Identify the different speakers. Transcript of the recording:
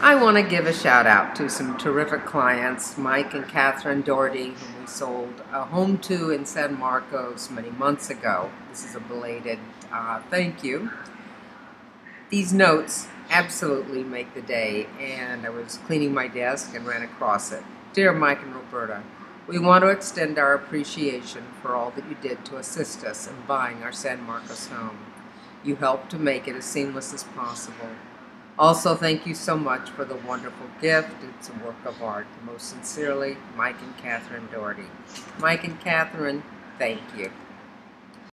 Speaker 1: I want to give a shout out to some terrific clients, Mike and Catherine Doherty, whom we sold a home to in San Marcos many months ago. This is a belated uh, thank you. These notes absolutely make the day, and I was cleaning my desk and ran across it. Dear Mike and Roberta, we want to extend our appreciation for all that you did to assist us in buying our San Marcos home. You helped to make it as seamless as possible. Also, thank you so much for the wonderful gift. It's a work of art. Most sincerely, Mike and Catherine Doherty. Mike and Catherine, thank you.